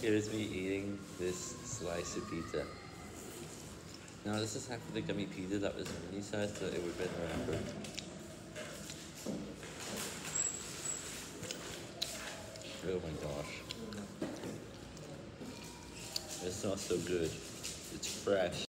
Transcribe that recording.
Here's me eating this slice of pizza. Now this is half of the gummy pizza that was mini size, so it would have been around. Oh my gosh. It's not so good. It's fresh.